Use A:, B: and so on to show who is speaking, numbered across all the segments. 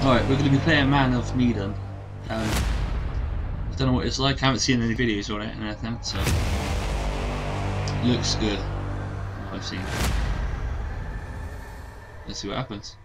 A: Alright, we're going to be playing Man of Medan. Um, I don't know what it's like, I haven't seen any videos on it and anything, so... Looks good. I've seen. Let's see what happens.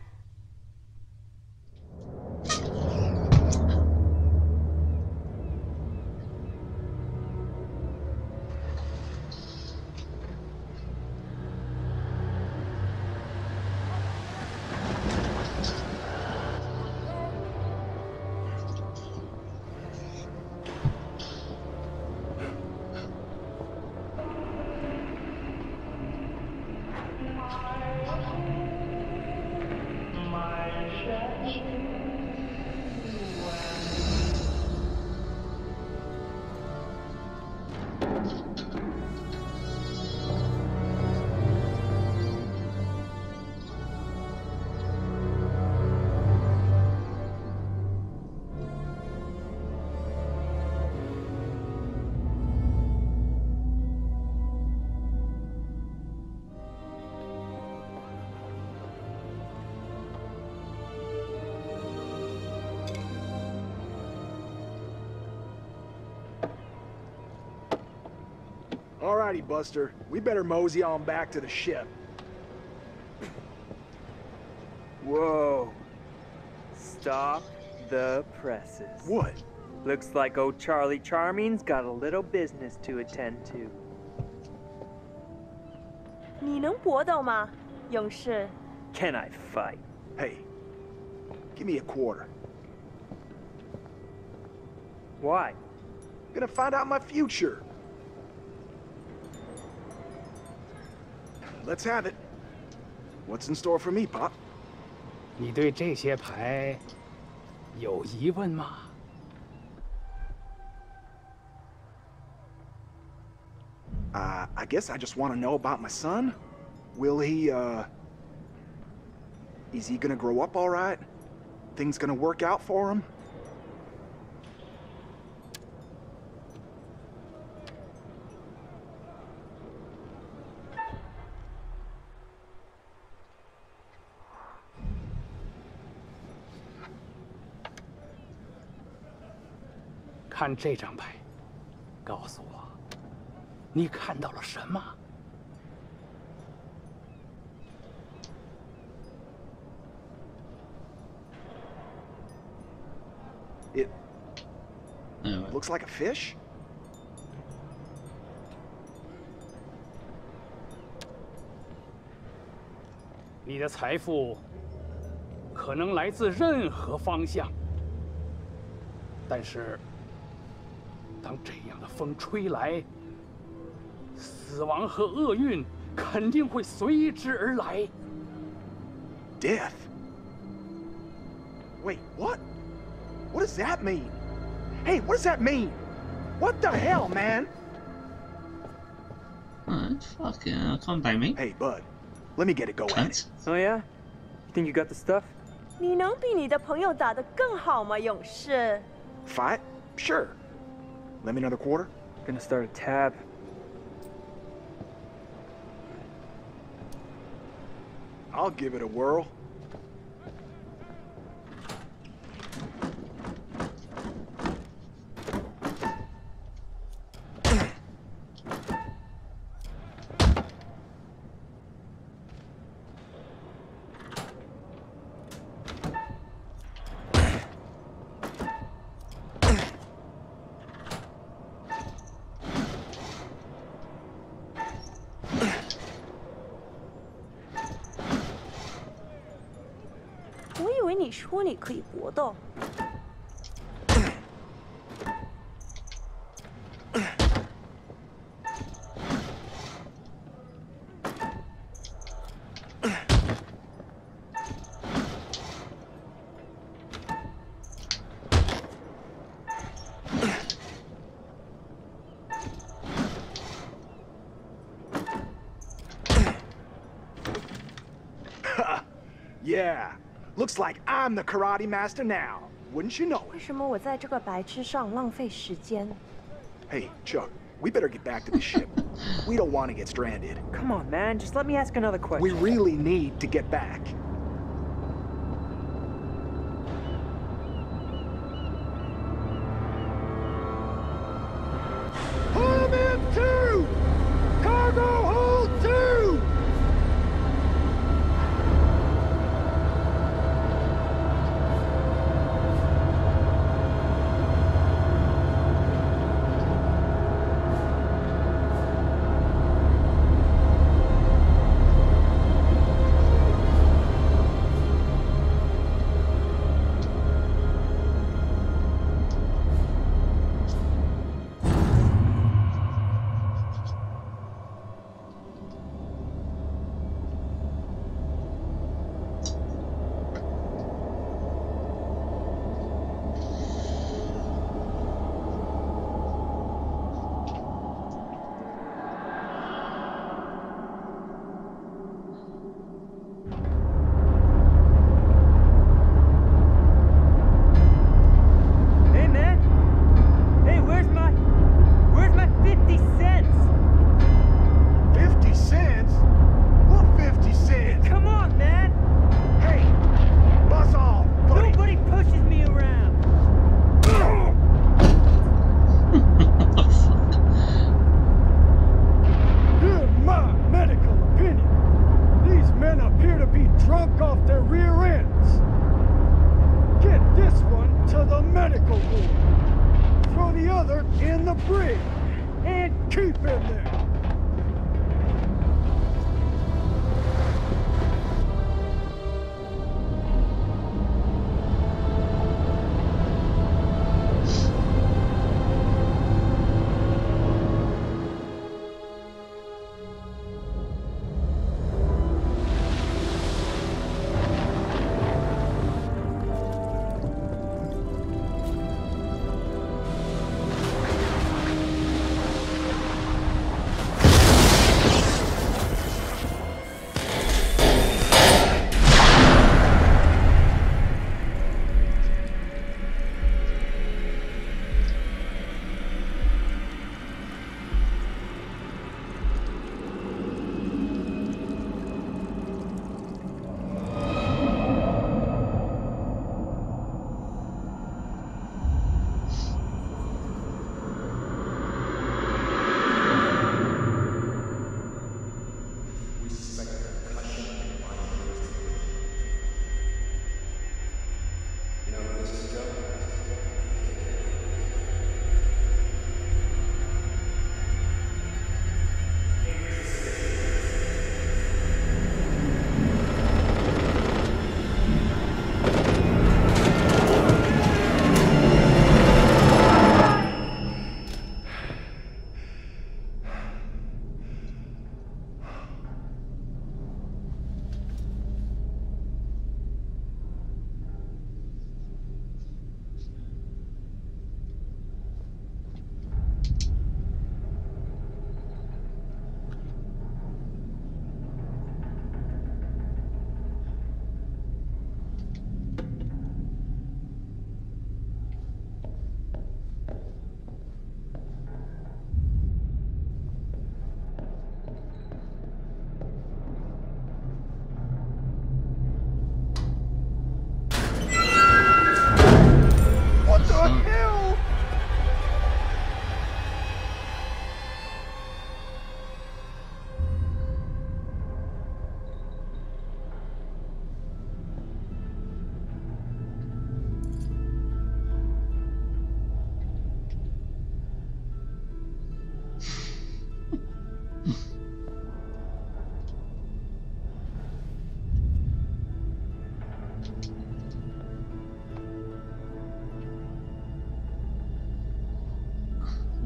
B: Alrighty, Buster. We better mosey on back to the ship.
C: Whoa. Stop the presses.
B: What?
C: Looks like old Charlie Charming's got a little business to attend to.
D: 你能搏斗吗，勇士？
C: Can I fight?
B: Hey, give me a quarter.
C: Why?
B: Gonna find out my future. Let's have it. What's in store for me, Pop?
E: 你对这些牌有疑问吗？
B: Uh, I guess I just want to know about my son. Will he, uh... Is he gonna grow up all right? Things gonna work out for him? “
E: 看这张牌，告诉我，你看到了什么？”
B: It
A: Anyway.
B: looks like a fish?
E: 你的财富可能来自任何方向，但是当这样的风吹来，死亡和厄运肯定会随之而来。
B: Death? Wait, what? What does that mean? Hey, what does that mean? What the hell, man?
A: Alright, fucking hell, can't blame me.
B: Hey, bud, let me get a go at it.
A: Cunt.
C: Oh yeah? You think you got the stuff?
D: 你能比你的朋友打得更好吗，勇士？
B: Fight? Sure. Let me another quarter?
C: Gonna start a tab.
B: I'll give it a whirl.
D: “可以搏斗。
B: Yeah. Looks like I'm the karate master now. Wouldn't you know
D: 为
B: it?
D: 什么我在这个白痴上浪费时间？
B: Hey, Chuck, we better get back to the ship. We don't want to get stranded.
C: Come on, man. Just let me ask another question.
B: We really need to get back. Brig and keep in there.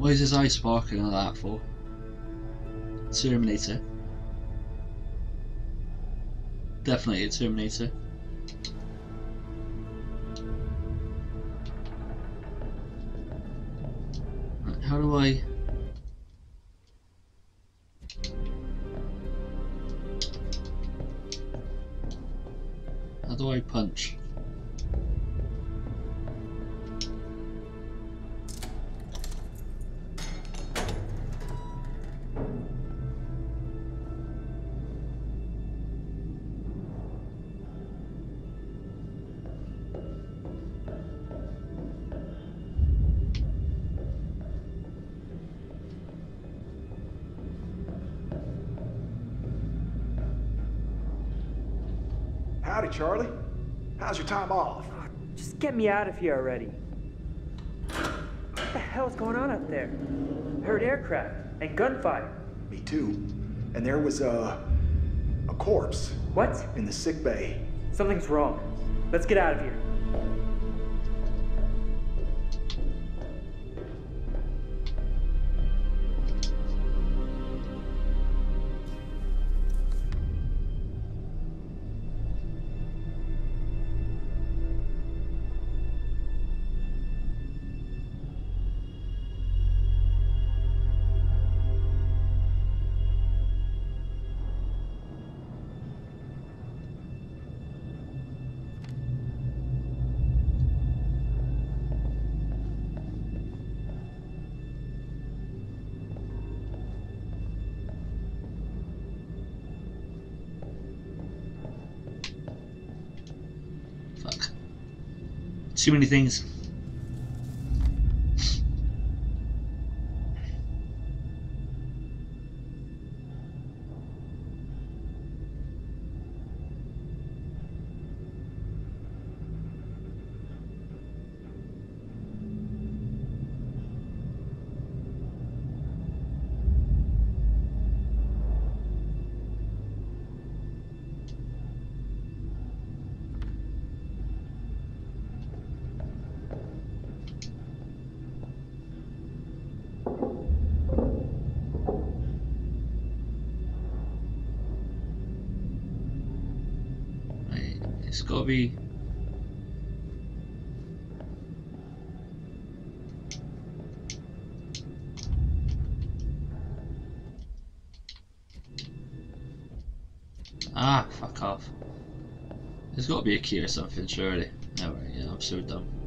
B: What
A: is his eye sparkling like that for? Terminator. Definitely a Terminator.
B: Charlie. How's your time off?
C: Oh, just get me out of here already. What the hell's going on up there? Heard aircraft and gunfire.
B: Me too. And there was a a corpse
C: What?
B: in the sick bay.
C: Something's wrong. Let's get out of here.
A: Too many things. Ah, fuck off. There's gotta be a key or something, surely. Alright, yeah, I'm so dumb.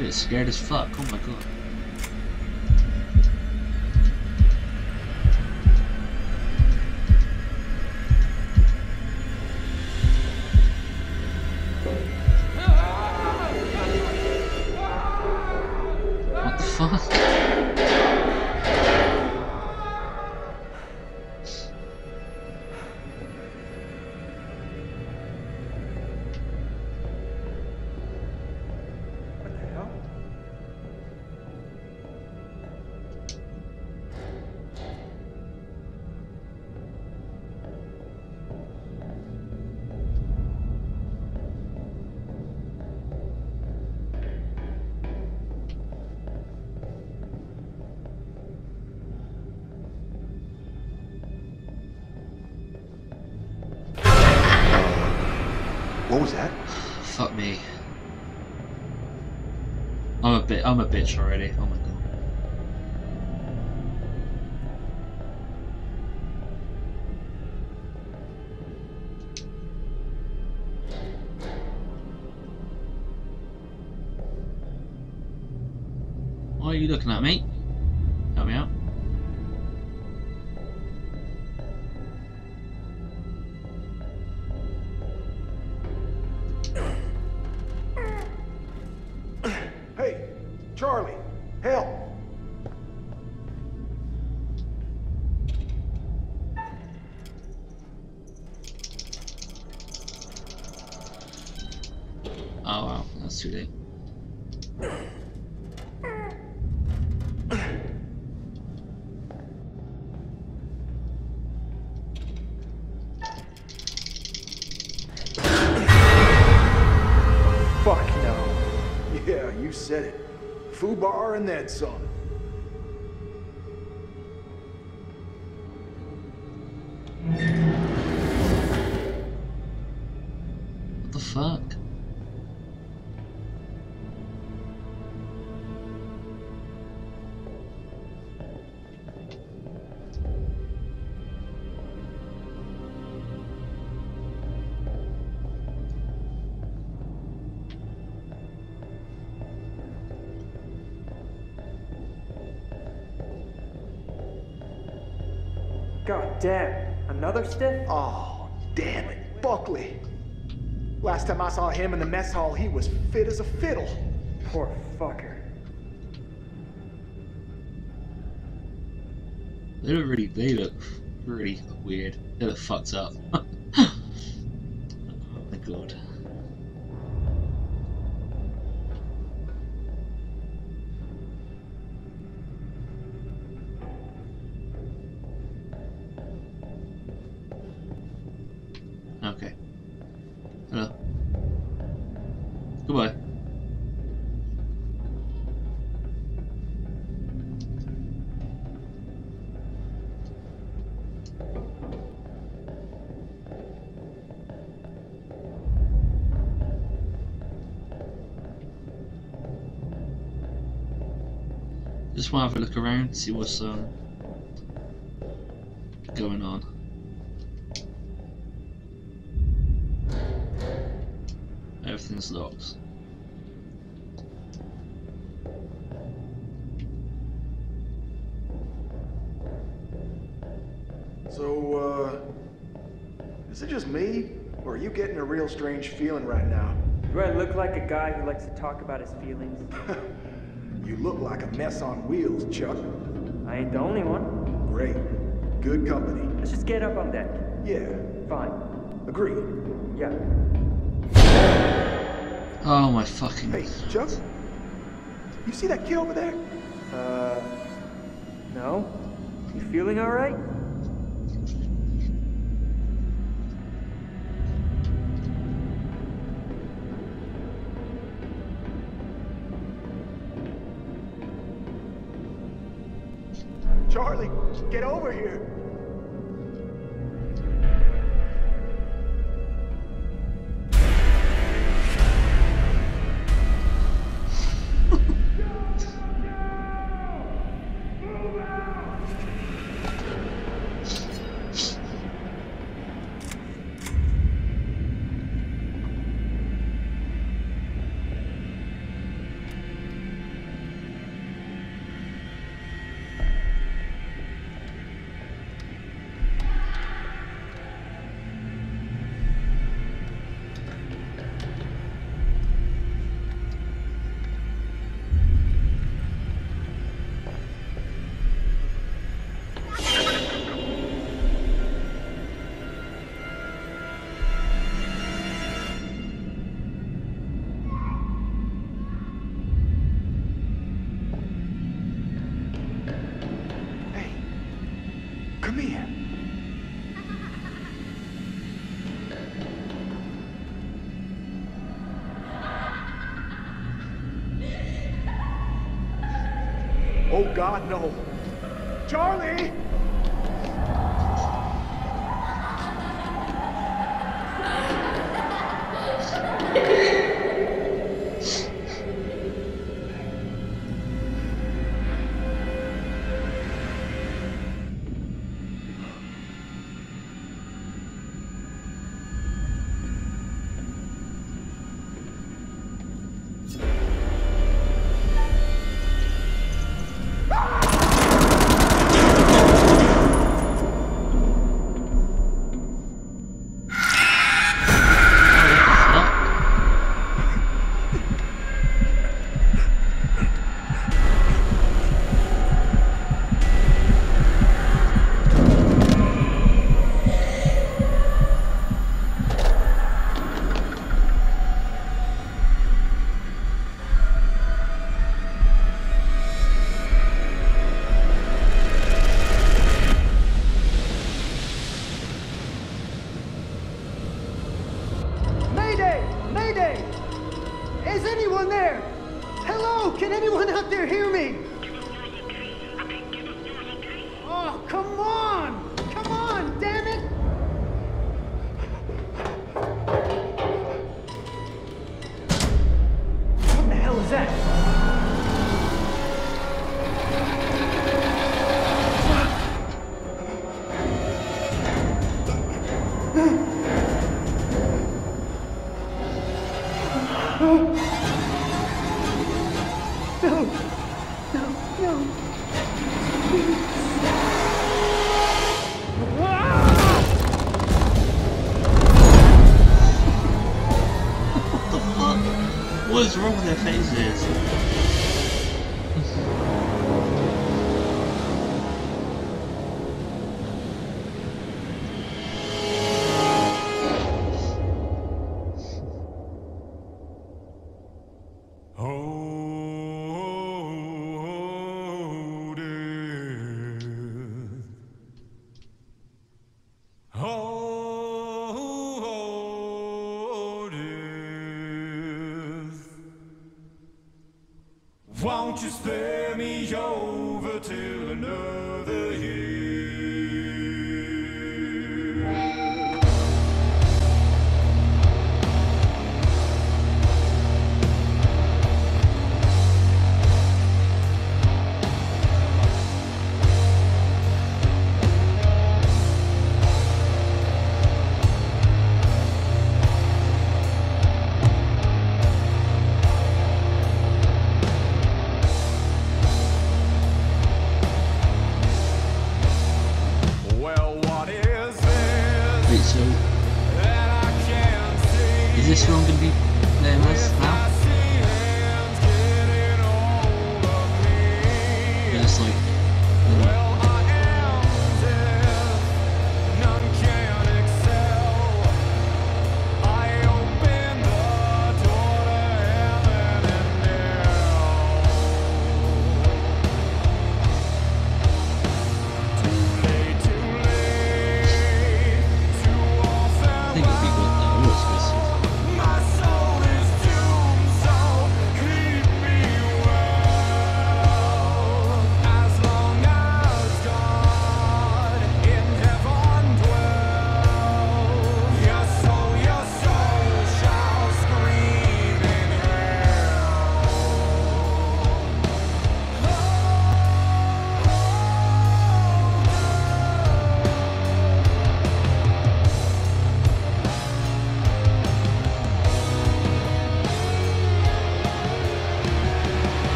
A: Dude, scared as fuck, oh my god. Bitch already. Oh my god. Why are you looking at me?
B: Fubar and then some.
A: What the fuck?
C: Damn. Another stiff?
B: Oh, damn it, Buckley. Last time I saw him in the mess hall, he was fit as a fiddle.
C: Poor fucker.
A: They look really. They look really weird. They look fucked up. just want to have a look around, see what's um, going on. Everything's locked.
B: So, uh, is it just me, or are you getting a real strange feeling right now?
C: Do I look like a guy who likes to talk about his feelings?
B: You look like a mess on wheels, Chuck.
C: I ain't the only one.
B: Great. Good company.
C: Let's just get up on deck.
B: Yeah,
C: Fine.
B: agreed.
C: Yeah.
E: Oh my fucking.
B: Hey, Chuck? You see that kid over there?
C: Uh. No? You feeling alright?
B: Charlie, get over here. God, no. Charlie!
E: Fuck? What is wrong with their faces?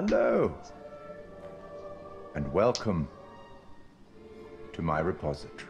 F: Hello. And welcome to my repository.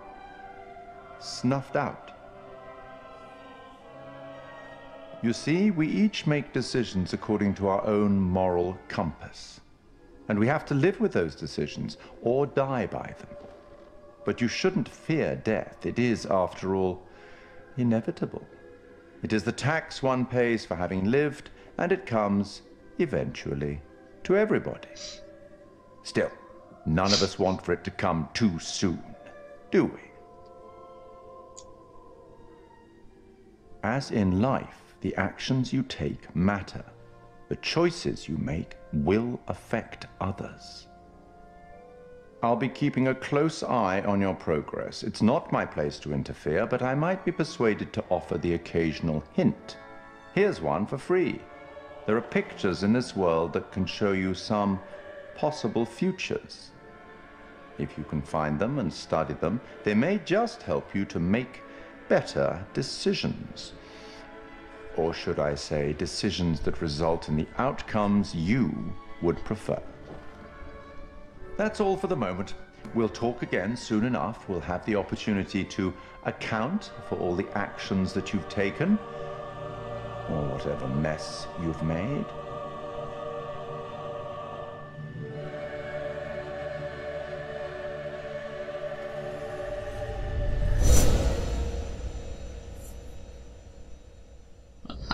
F: snuffed out. You see, we each make decisions according to our own moral compass. And we have to live with those decisions or die by them. But you shouldn't fear death. It is, after all, inevitable. It is the tax one pays for having lived, and it comes, eventually, to everybody. Still, none of us want for it to come too soon, do we? As in life, the actions you take matter. The choices you make will affect others. I'll be keeping a close eye on your progress. It's not my place to interfere, but I might be persuaded to offer the occasional hint. Here's one for free. There are pictures in this world that can show you some possible futures. If you can find them and study them, they may just help you to make better decisions. Or should I say, decisions that result in the outcomes you would prefer. That's all for the moment. We'll talk again soon enough. We'll have the opportunity to account for all the actions that you've taken, or whatever mess you've made.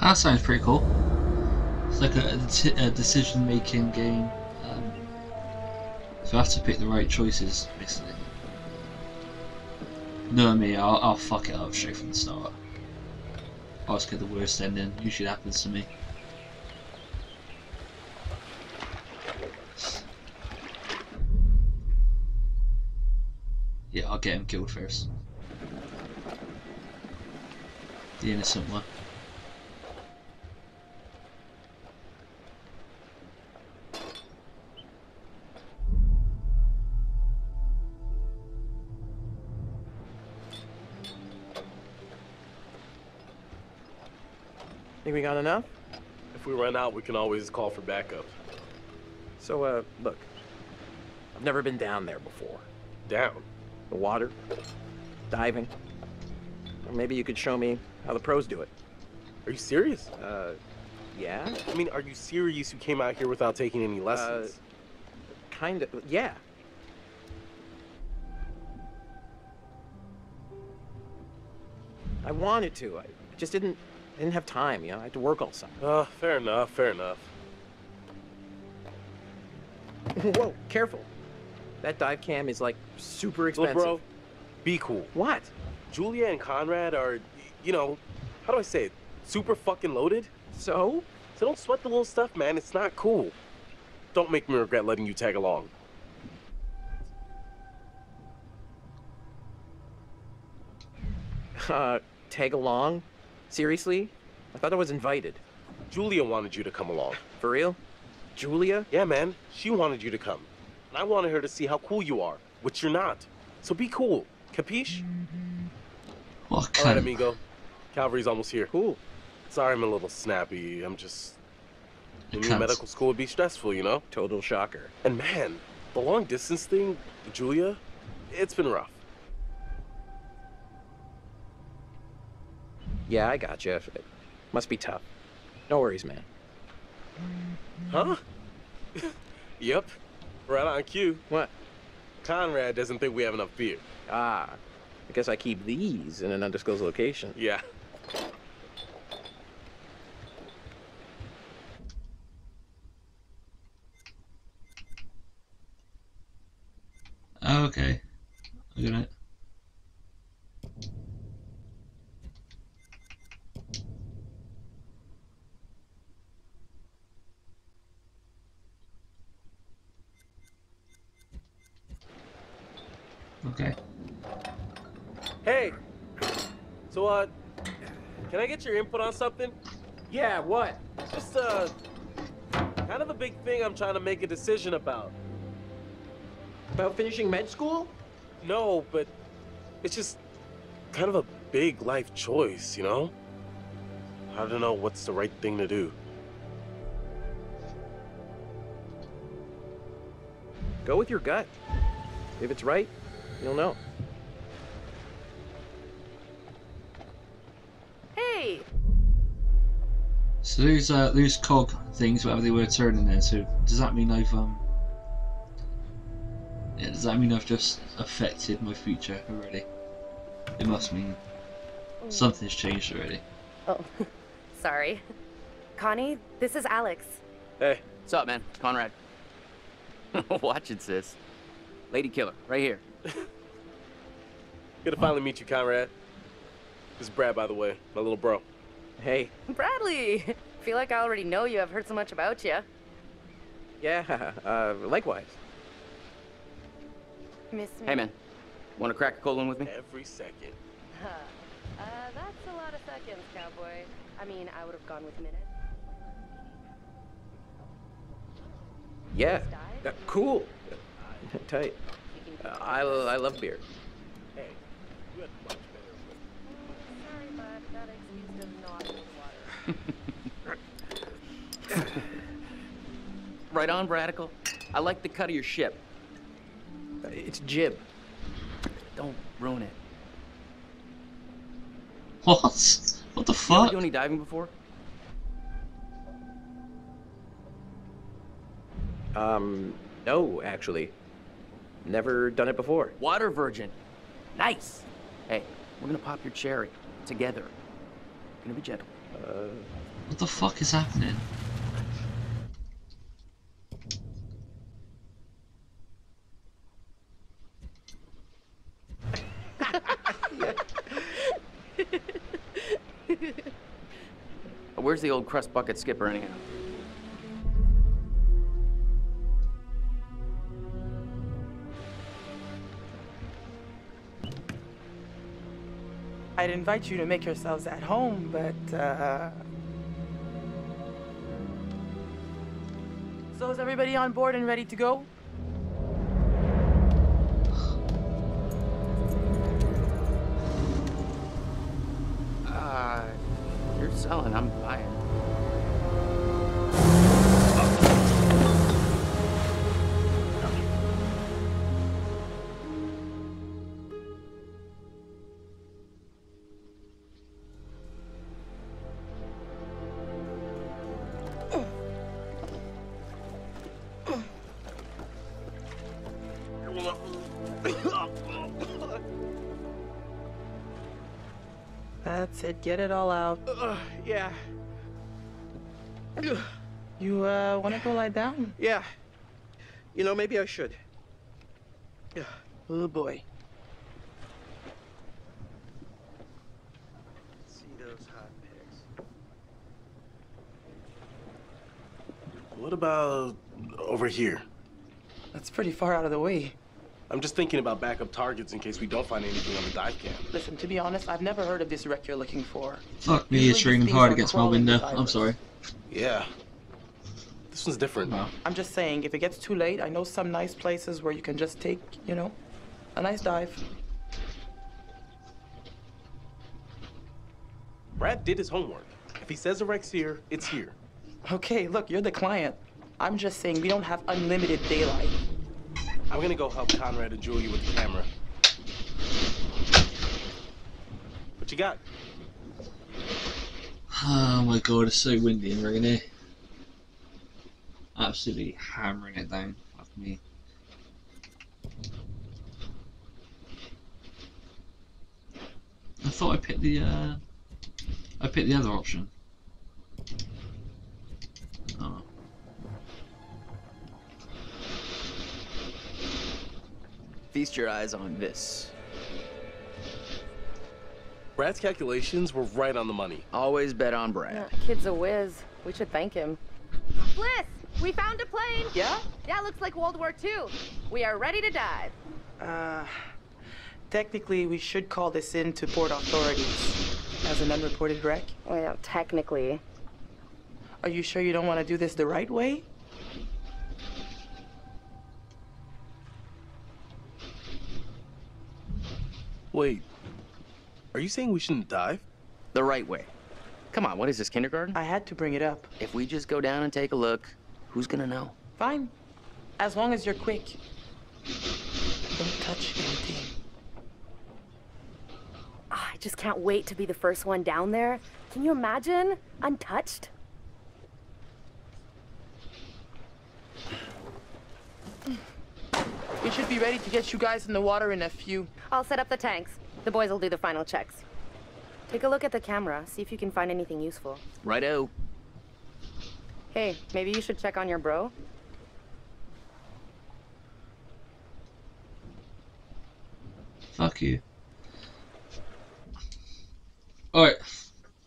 A: That sounds pretty cool. It's like a, a decision-making game. Um, so I have to pick the right choices, basically. No, me, I'll, I'll fuck it up straight from the start. I always get the worst ending. Usually happens to me. Yeah, I'll get him killed first. The innocent one.
G: Think we got enough?
H: If we run out, we can always call for backup.
G: So, uh, look. I've never been down there before.
H: Down?
G: The water, diving. Or maybe you could show me how the pros do it.
H: Are you serious?
G: Uh, yeah?
H: I mean, are you serious you came out here without taking any lessons?
G: Uh, kind of, yeah. I wanted to. I just didn't didn't have time, you know. I had to work all summer.
H: Uh, fair enough, fair enough.
G: Whoa, careful. That dive cam is like super expensive.
H: Look, bro, be cool.
G: What?
H: Julia and Conrad are, you know, how do I say it? Super fucking loaded.
G: So?
H: So don't sweat the little stuff, man. It's not cool. Don't make me regret letting you tag along.
G: Uh, tag along? Seriously? I thought I was invited.
H: Julia wanted you to come along.
G: For real? Julia?
H: Yeah, man. She wanted you to come. And I wanted her to see how cool you are, which you're not. So be cool. Capiche?
A: What
H: All right,
A: kind of...
H: amigo. Calvary's almost here.
G: Cool.
H: Sorry I'm a little snappy. I'm just...
A: You
H: New medical school would be stressful, you know?
G: Total shocker.
H: And man, the long distance thing, Julia, it's been rough.
G: Yeah, I got you. Must be tough. No worries, man.
H: Huh? yep. Right on cue.
G: What?
H: Conrad doesn't think we have enough beer.
G: Ah. I guess I keep these in an undisclosed location.
H: Yeah.
A: Oh, okay. I got it. Okay.
H: Hey. So, uh, can I get your input on something?
G: Yeah, what?
H: Just, uh, kind of a big thing I'm trying to make a decision about.
G: About finishing med school?
H: No, but it's just kind of a big life choice, you know? I don't know what's the right thing to do.
G: Go with your gut. If it's right, you'll know.
A: So those uh, those cog things, whatever they were turning there. So does that mean I've um? Yeah, does that mean I've just affected my future already? It must mean something's changed already.
I: Oh, sorry. Connie, this is Alex.
H: Hey.
J: What's up, man? It's Conrad. Watch it, sis. Lady killer, right here.
H: Good to finally meet you, Conrad. This is Brad, by the way, my little bro.
G: Hey.
I: Bradley! feel like I already know you. I've heard so much about you.
G: Yeah, uh, likewise.
I: Miss me?
J: Hey, man. Want to crack a cold one with me?
H: Every second.
I: Huh. Uh, that's a lot of seconds, cowboy. I mean, I would have gone with minutes.
G: Yeah. Uh, cool. Tight. Uh, I, I love beer.
H: Hey, you had much better.
I: Sorry, but that excuse does not hold
J: Right on, Radical. I like the cut of your ship.
G: Uh, It's jib.
J: Don't ruin it.
A: What? What the
J: You ever
A: fuck?
J: do any diving before?
G: Um, no, actually. Never done it before.
J: Water virgin. Nice. Hey, we're gonna pop your cherry together. Gonna be gentle.
G: Uh,
A: What the fuck is happening?
J: Where's the old crust bucket skipper anyhow?
K: I'd invite you to make yourselves at home, but, uh... So is everybody on board and ready to go?
J: Uh, you're selling,
K: That's it, get it all out.
G: uh, yeah.
K: You, uh, wanna go lie down?
G: Yeah. You know, maybe I should.
K: Oh boy.
H: See those hot pics. What about over here?
K: That's pretty far out of the way.
H: I'm just thinking about backup targets in case we don't find anything on the dive cam.
K: Listen, to be honest, I've never heard of this wreck you're looking for.
A: Fuck me, it's raining hard against my window. I'm sorry.
H: Yeah. This one's different.
K: I'm just saying, if it gets too late, I know some nice places where you can just take, you know, a nice dive.
H: Brad did his homework. If he says the wreck's here, it's here.
K: Okay, look, you're the client. I'm just saying we don't have unlimited daylight.
H: I'm gonna go help Conrad and Julia with the camera. What you got?
A: Oh my god, it's so windy and rainy. Absolutely hammering it down. Fuck me. I thought I picked the uh, I picked the other option.
J: Feast your eyes on this.
H: Brad's calculations were right on the money.
J: Always bet on Brad.
I: Yeah, kid's a whiz. We should thank him. Fliss, we found a plane.
K: Yeah?
I: Yeah, looks like World War II. We are ready to dive.
K: Uh, technically, we should call this in to port authorities as an unreported wreck.
I: Well, technically.
K: Are you sure you don't want to do this the right way?
H: Wait, are you saying we shouldn't dive?
J: The right way. Come on, what is this, kindergarten?
K: I had to bring it up.
J: If we just go down and take a look, who's gonna know?
K: Fine. As long as you're quick. Don't touch anything.
I: Ah, I just can't wait to be the first one down there. Can you imagine? Untouched?
K: We should be ready to get you guys in the water in a few.
I: I'll set up the tanks. The boys will do the final checks. Take a look at the camera, see if you can find anything useful.
J: Righto.
I: Hey, maybe you should check on your bro?
A: Fuck you. Alright.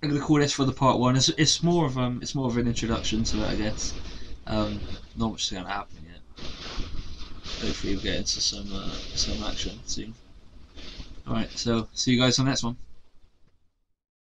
A: I'm gonna call this for the part one. It's, it's more of um it's more of an introduction to it I guess. Um not much is gonna happen yet. Hopefully we'll get into some uh, some action soon. Alright, so see you guys on the next one.